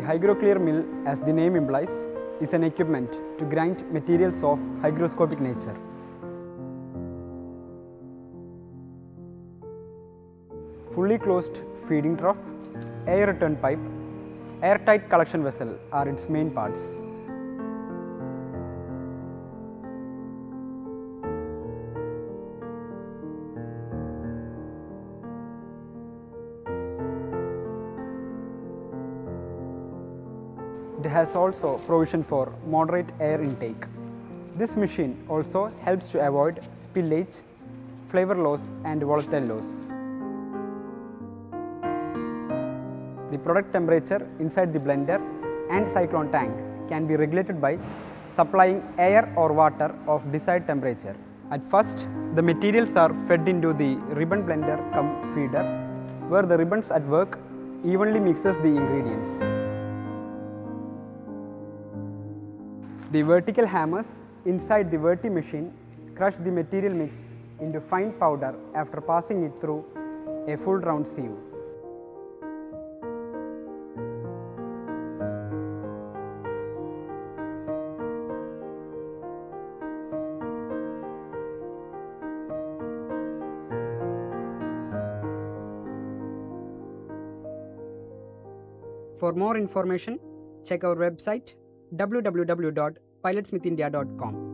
hygroclear mill, as the name implies, is an equipment to grind materials of hygroscopic nature. Fully closed feeding trough, air return pipe, airtight collection vessel are its main parts. It has also provision for moderate air intake. This machine also helps to avoid spillage, flavor loss and volatile loss. The product temperature inside the blender and cyclone tank can be regulated by supplying air or water of desired temperature. At first, the materials are fed into the ribbon blender cum feeder where the ribbons at work evenly mixes the ingredients. The vertical hammers inside the verti machine crush the material mix into fine powder after passing it through a full round sieve. For more information, check our website www.pilotsmithindia.com.